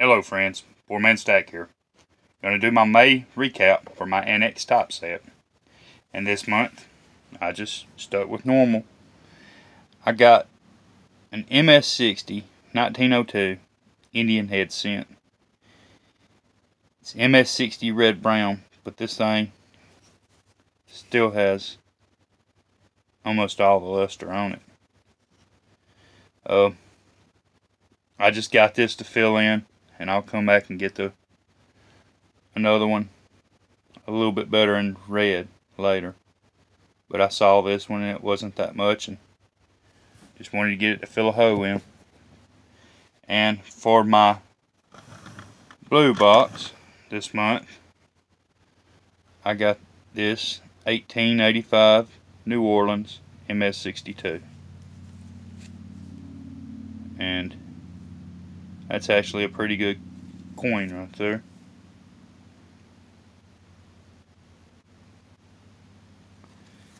Hello friends, Poor Man Stack here. Gonna do my May recap for my ANACS type set. And this month, I just stuck with normal. I got an MS60 1902 Indian head cent. It's MS60 red brown, but this thing still has almost all the luster on it. Uh, I just got this to fill in and I'll come back and get the another one a little bit better in red later. But I saw this one and it wasn't that much and just wanted to get it to fill a hole in. And for my blue box this month, I got this 1885 New Orleans MS62. And that's actually a pretty good coin right there.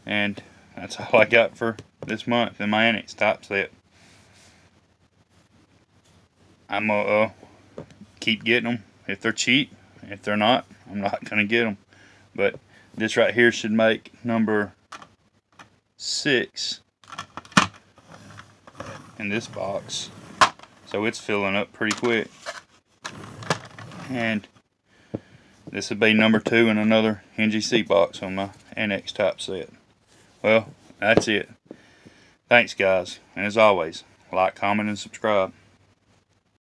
And that's all I got for this month in my ANACS type set. I'm gonna uh, keep getting them if they're cheap. If they're not, I'm not gonna get them. But this right here should make number six in this box. So it's filling up pretty quick. And this would be number two in another NGC box on my ANACS type set. Well, that's it. Thanks guys. And as always, like, comment, and subscribe.